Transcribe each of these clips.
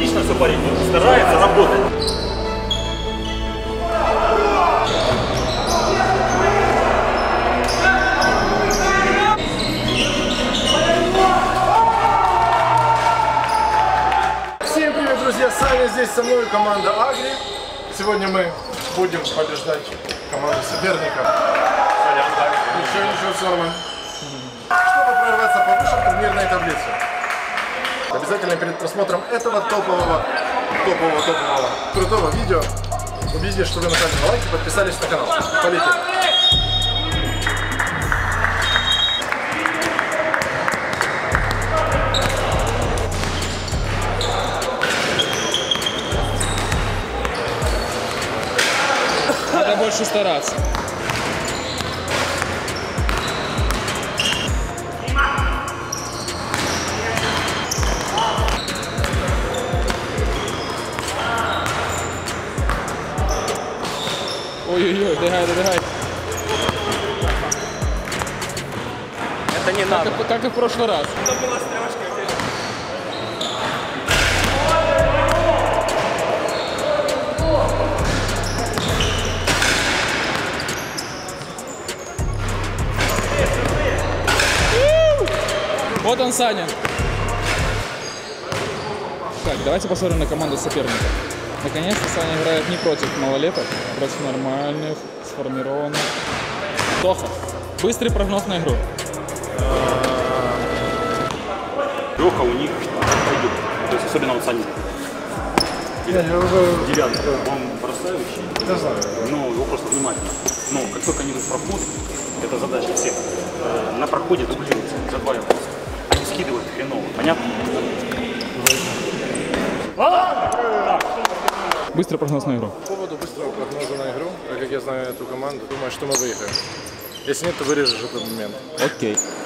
Отлично все парень старается, работает. Всем привет, друзья! С вами здесь со мной команда Агри. Сегодня мы будем побеждать команду соперника. Ничего, ничего, все нормально. Чтобы прорваться повыше в турнирной таблице. Обязательно перед просмотром этого топового, топового, топового, крутого видео убедитесь, что вы нажали на лайк и подписались на канал. Полетели! Больше стараться. Ой-ой-ой, добегай, добегай. Это не надо. Как, как и в прошлый раз. Вот он, Саня. Так, давайте посмотрим на команду соперника. Наконец-то Саня играет не против малолеток, а против нормальных, сформированных. Тоха, быстрый прогноз на игру. Леха у них пойдет. То есть особенно вот Саня. Девятый. Он бросающий. Знаю. но его просто внимательно. Но как только они идут в проход, это задача всех, э, на проходе дублируются, задваиваются. Они скидывают хреново, понятно? Быстрый прогноз на игру. По поводу быстрого прогноза на игру, так как я знаю эту команду, думаю, что мы выиграем. Если нет, то вырежешь этот момент. Окей. Для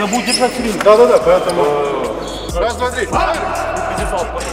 Тебя будет держать все время. Да, да, да, поэтому. Раз, два, три. Scarred,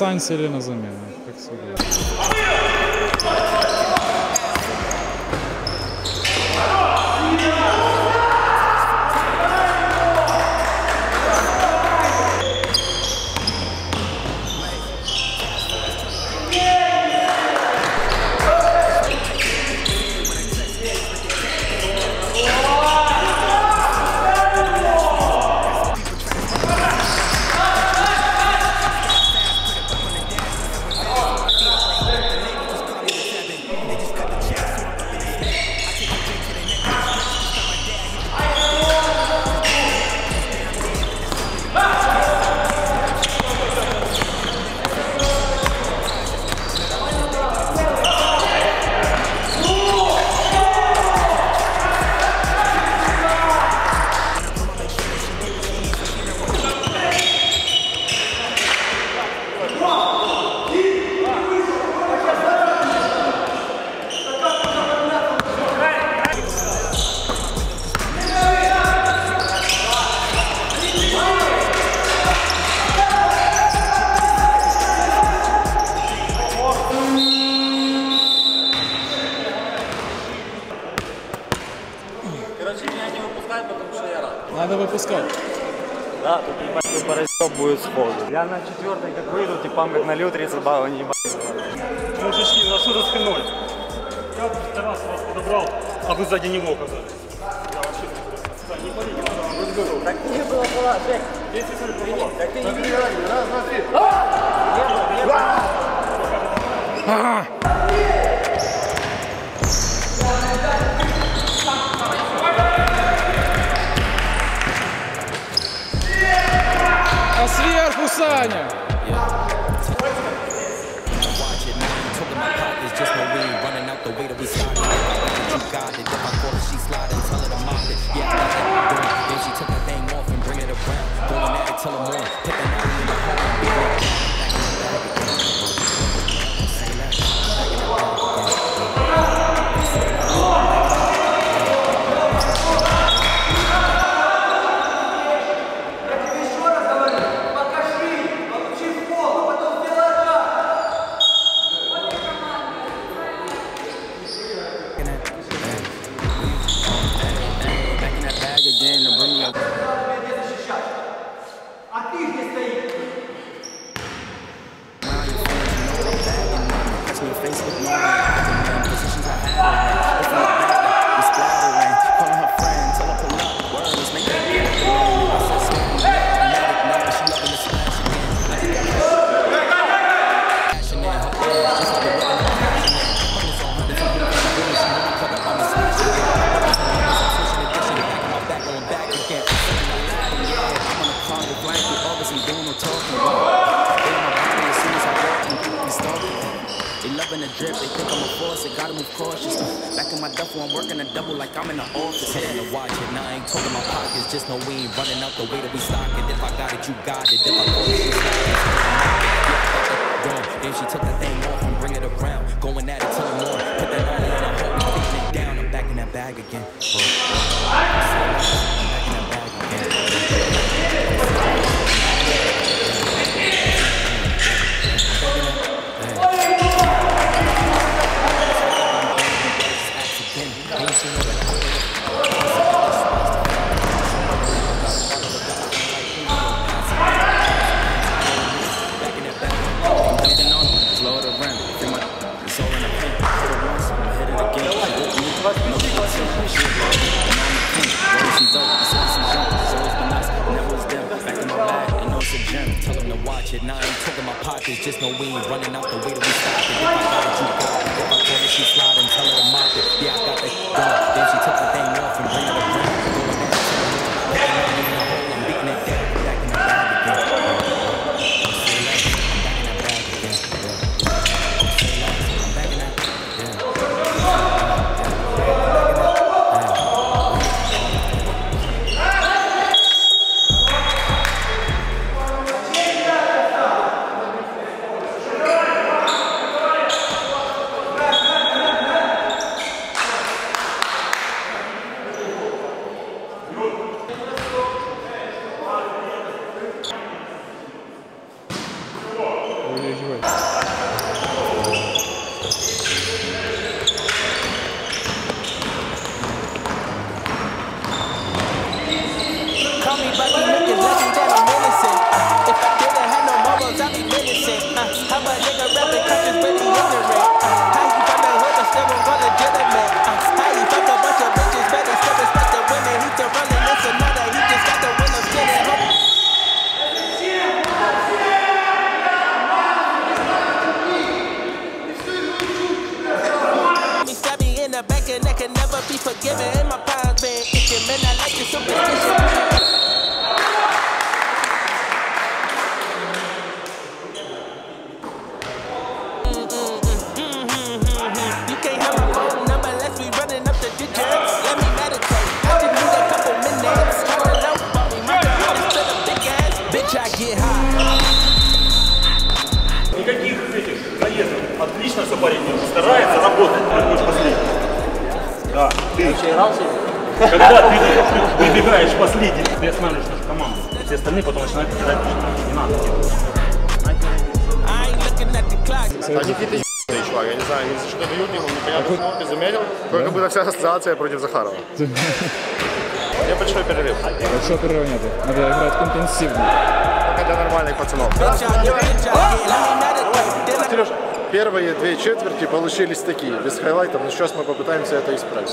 санкции или на замену. будет сходу. Я на четвертой как выйду, типа как на 30 забава не ебать. Мужички, на что за спиной? Я Тарас вас подобрал, а вы сзади него оказались. Я вообще не пари, не Так не было была, Жень. Если ты не так ты не Раз, два, три. Ага! А сверху Саня. Yeah. office hitting the watch it. Now I ain't talking my pockets, just no we ain't running out the way that we stock it. If I got it, you got it. If I call it, you got it. Then she took that thing off and bring it around. Going at it till more. Put that on and I hold my feet down. I'm back in that bag again. Oh. Calma aí, vai трудится парень, старается, работает, приходишь последний. Да, ты. Когда ты выбегаешь последний, ты останавливаешь нашу команду. Все остальные потом начинают кидать. Не надо делать. Ты, чувак, я не знаю, они что дают ему, непонятно, что ты заметил. Только будет вся ассоциация против Захарова. Где большой перерыв? Большой перерыва нету. Надо играть компенсивно. Только для нормальных пацанов. Сережа, первые две четверти получились такие, без хайлайтов, но сейчас мы попытаемся это исправить.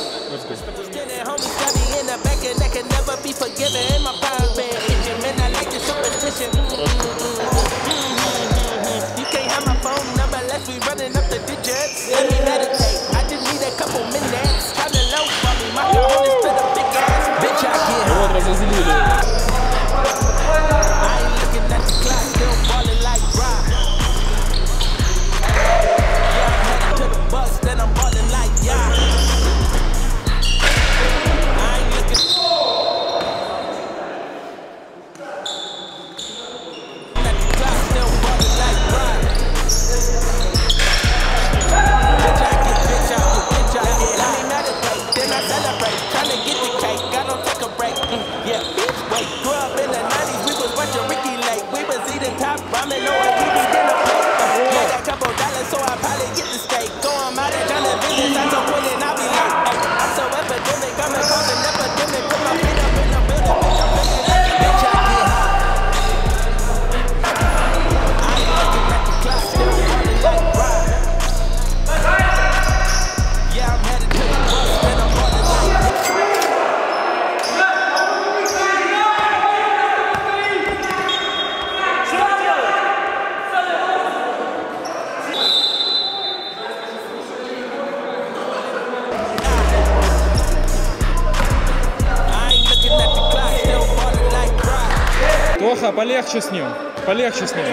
Бляха, полегче с ним. Полегче с ним.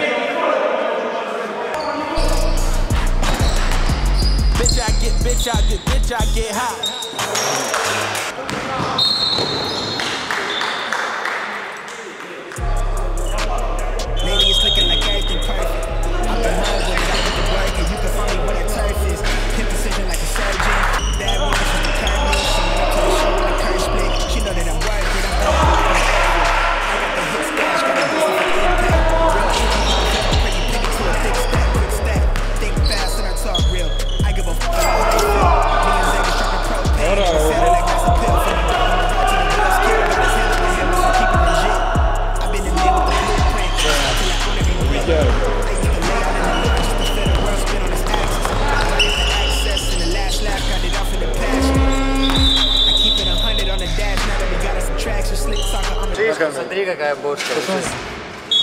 Bitch, I get, bitch, I get, bitch, I get hot.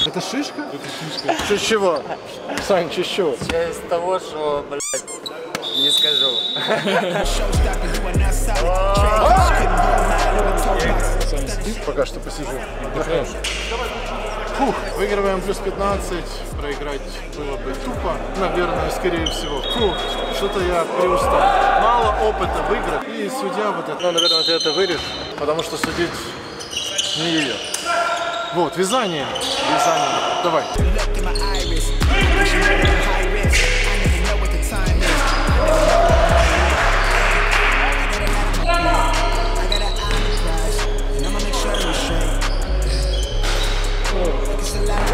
Это шишка? Это шишка. Чуть чего? Сань, че чего? Я из того, что, блядь, не скажу. Пока что посижу. Фух, выигрываем плюс 15, проиграть было бы тупо, наверное, скорее всего. Фух, что-то я приустал. Мало опыта в играх, и судья вот это... Ну, наверное, ты это вырежешь, потому что судить не ее. Вот, вязание. Вязание. Давай. It's a lot.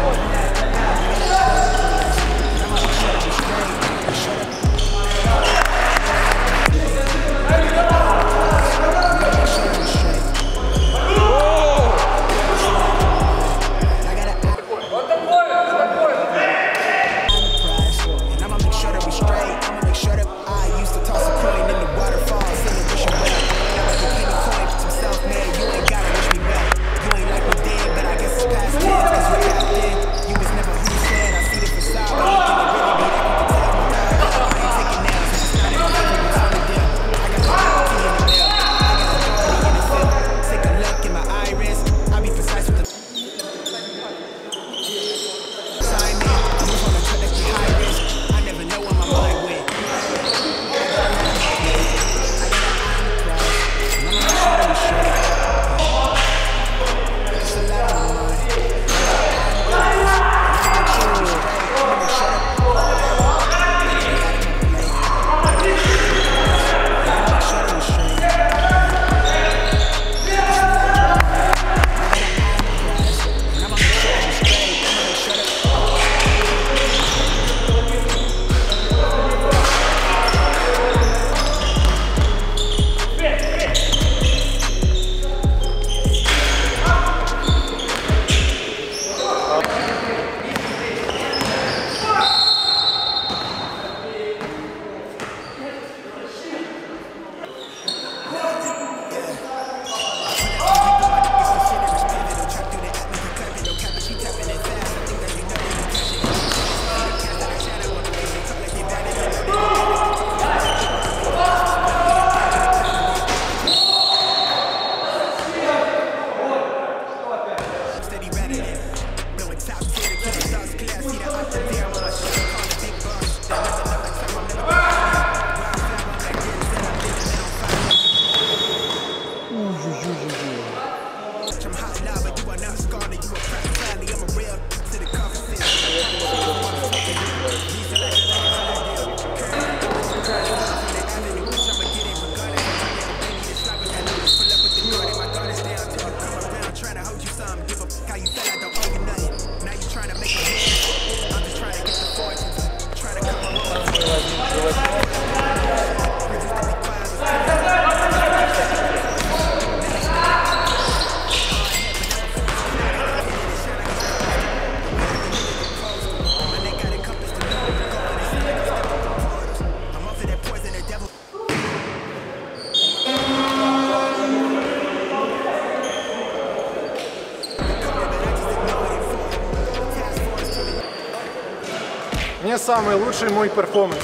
Мне самый лучший мой перформанс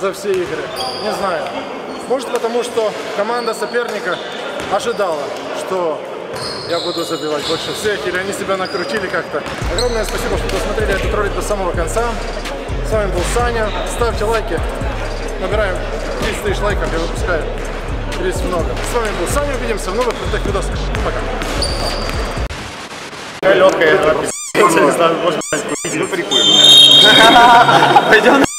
за все игры. Не знаю. Может потому, что команда соперника ожидала, что я буду забивать больше всех, или они себя накрутили как-то. Огромное спасибо, что досмотрели этот ролик до самого конца. С вами был Саня. Ставьте лайки. Набираем 30 тысяч лайков, я выпускаю 30 много. С вами был Саня. Увидимся в новых крутых видосах. Пока. Легкая, не 이런 뿌리고요. 회전.